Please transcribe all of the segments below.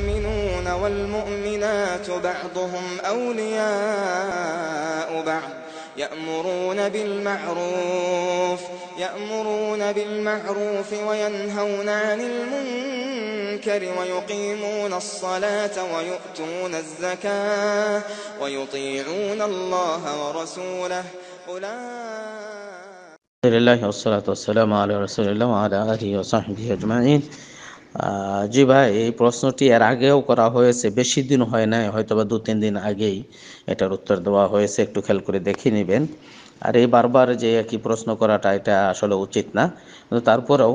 المؤمنون والمؤمنات بعضهم أولياء بعض يأمرون بالمعروف يأمرون بالمعروف وينهون عن المنكر ويقيمون الصلاة ويؤتون الزكاة ويطيعون الله ورسوله. أولئك الحمد لله والصلاة والسلام على رسول الله وعلى آله وصحبه أجمعين. জি ভাই, এই প্রশ্নটি এর আগেও করা হয়েছে, বেশি দিন হয় নাই হয়তো বা দু তিন দিন আগেই এটার উত্তর দেওয়া হয়েছে, একটু খেয়াল করে দেখে নেবেন। আর এই বারবার যে একই প্রশ্ন করাটা, এটা আসলে উচিত না। কিন্তু তারপরেও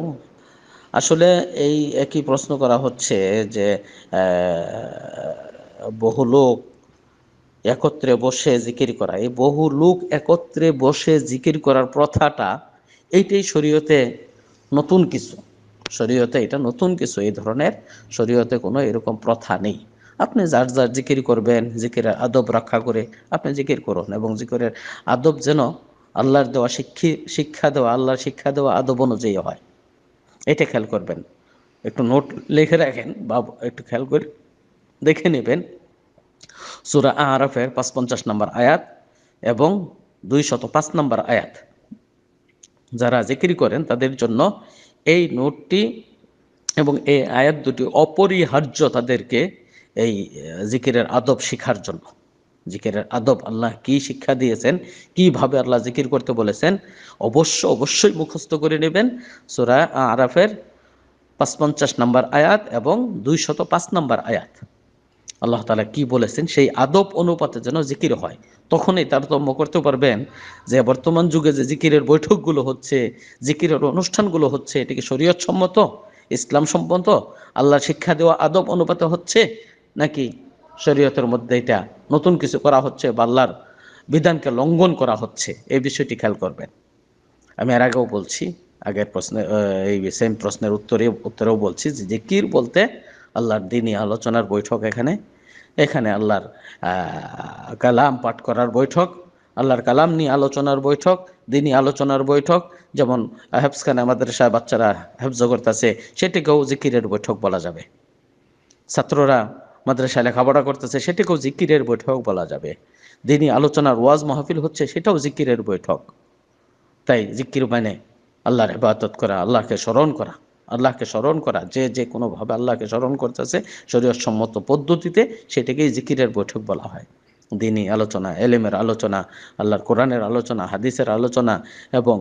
আসলে এই একই প্রশ্ন করা হচ্ছে যে বহু লোক একত্রে বসে জিকির করা, এই বহু লোক একত্রে বসে জিকির করার প্রথাটা, এইটাই শরীয়তে নতুন কিছু। শরীয়তে এটা নতুন কিছু, এই ধরনের শরীয়তে কোনো এরকম প্রথা নেই। আপনি যার যার জিকির করবেন, জিকিরের আদব রক্ষা করে আপনি জিকির করুন এবং জিকিরের আদব যেন আল্লাহর দেওয়া শিক্ষি, শিক্ষা দেওয়া, আল্লাহর শিক্ষা দেওয়া আদব অনুযায়ী হয়। এটা খেয়াল করবেন। একটু নোট লিখে রাখেন বা একটু খেয়াল করে দেখে নেবেন। সুরা আরফের পাঁচ পঞ্চাশ নম্বর আয়াত এবং দুই শত পাঁচ নম্বর আয়াত। যারা জিকির করেন তাদের জন্য এই নোটটি এবং এই আয়াত দুটি অপরিহার্য তাদেরকে এই জিকিরের আদব শিখার জন্য। জিকিরের আদব আল্লাহ কি শিক্ষা দিয়েছেন? কীভাবে আল্লাহ জিকির করতে বলেছেন? অবশ্য, অবশ্যই মুখস্থ করে নেবেন সোরা আরাফের পাঁচ পঞ্চাশ নম্বর আয়াত এবং দুই শত পাঁচ নাম্বার আয়াত। আল্লাহ তালা কি বলেছেন? সেই আদব অনুপাতে যেন জিকির হয়। তখনই তারতম্য করতে পারবেন যে বর্তমান যুগে যে জিকিরের বৈঠকগুলো হচ্ছে, জিকিরের অনুষ্ঠানগুলো হচ্ছে, এটি কি শরীয়ত সম্মত? ইসলাম সম্মত? আল্লাহ শিক্ষা দেওয়া আদব অনুপাতে হচ্ছে? নাকি শরীয়তের মধ্যে এটা নতুন কিছু করা হচ্ছে বা আল্লাহর বিধানকে লঙ্ঘন করা হচ্ছে? এই বিষয়টি খেয়াল করবেন। আমি এর আগেও বলছি, আগের প্রশ্নে এই সেম প্রশ্নের উত্তরে, উত্তরেও বলছি যে জিকির বলতে আল্লাহর দিনই আলোচনার বৈঠক এখানে এখানে আল্লাহর কালাম পাঠ করার বৈঠক, আল্লাহর কালাম নিয়ে আলোচনার বৈঠক দিনই আলোচনার বৈঠক, যেমন হেফসখানে আমাদের সাহেব, বাচ্চারা হেফজ করতেছে, সেটিকেও জিকিরের বৈঠক বলা যাবে। ছাত্ররা মাদ্রাসায় লেখাপড়া করতেছে, সেটিকেও জিকিরের বৈঠক বলা যাবে। দিনই আলোচনার ওয়াজ মাহফিল হচ্ছে, সেটাও জিকিরের বৈঠক। তাই জিকির মানে আল্লাহর ইবাদত করা, আল্লাহকে স্মরণ করা। আল্লাহকে স্মরণ করা, যে যে কোনোভাবে আল্লাহকে স্মরণ করতেছে শরীয়ত সম্মত পদ্ধতিতে সেটাকেই জিকিরের বৈঠক বলা হয়। দিনই আলোচনা, এলেমের আলোচনা, আল্লাহর কোরআনের আলোচনা, হাদিসের আলোচনা এবং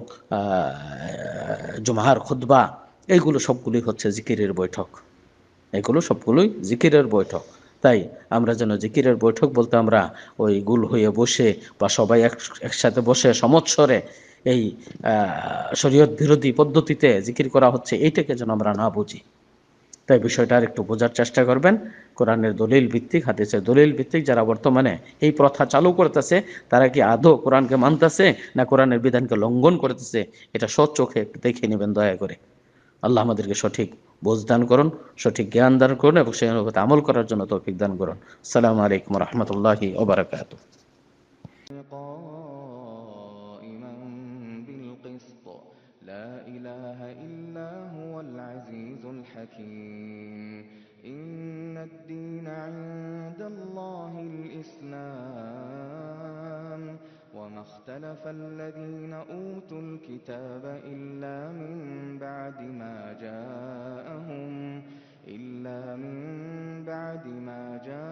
জুমাহার খুতবা, এইগুলো সবগুলোই হচ্ছে জিকিরের বৈঠক। এগুলো সবগুলোই জিকিরের বৈঠক। তাই আমরা যেন জিকিরের বৈঠক বলতে আমরা ওই গুল হয়ে বসে বা সবাই এক, একসাথে বসে সমৎসরে এই শরীয়ত বিরোধী পদ্ধতিতে জিকির করা হচ্ছে, এইটাকে যেন আমরা না বুঝি। তাই বিষয়টা একটু বোঝার চেষ্টা করবেন। কোরআনের দলিল ভিত্তিক, হাদিসের দলিল ভিত্তিক, যারা বর্তমানে এই প্রথা চালু করতেছে, তারা কি আদৌ কোরআনকে মানতেছে, না কোরআনের বিধানকে লঙ্ঘন করতেছে? এটা সৎ একটু দেখে নেবেন দয়া করে। আল্লাহ আমাদেরকে সঠিক বোঝ দান করুন, সঠিক জ্ঞান দান করুন এবং সেই অনুপাতে আমল করার জন্য তৌফিক দান করুন। সালাম আলাইকুম রহমতুল্লাহি ওবরাকাত لا إله إلا هو العزيز الحكيم. إن الدين عند الله الإسلام. وما اختلف الذين أوتوا الكتاب إلا من بعد ما جاءهم إلا من بعد ما جاءهم